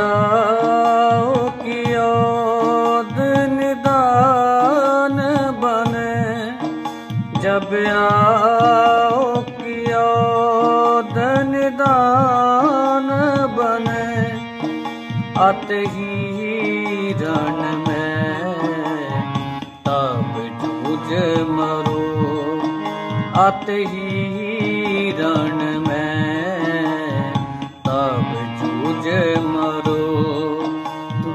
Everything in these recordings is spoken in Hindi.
आओ की ओद निदान बने। जब आओ की ओद निदान बने आते ही रण में तब जूझ मरो। आते ही रण में तब जूझ मरो।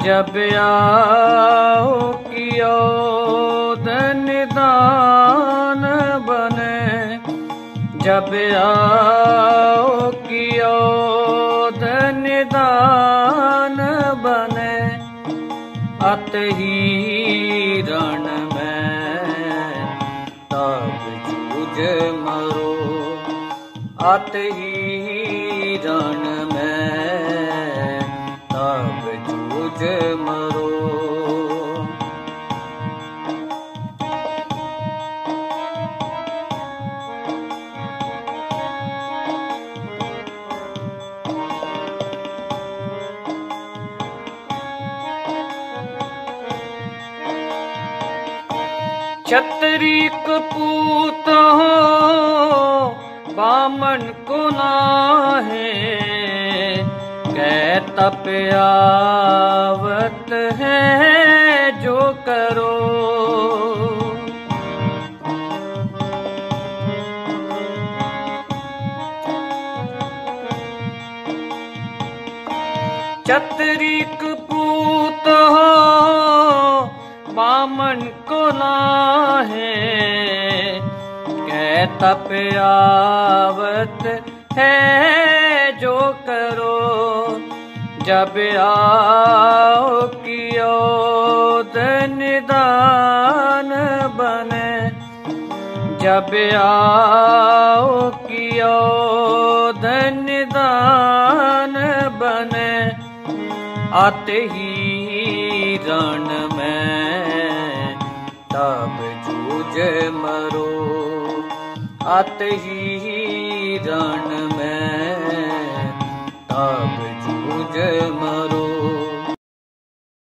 जब आओ की ओद निदान बने। जब आओ की ओद निदान बने। अत ही रण में तब जूझ मरो। अत ही छतरी कपूत हो बामन को है कह तप है जो करो। छतरी कपूत हो बामन को है कह तप आवत है जो करो, जब आओ की ओद निदान बने। जब आओ की ओद निदान बने। आते ही रण में तब जूझ मरो। आते ही रण में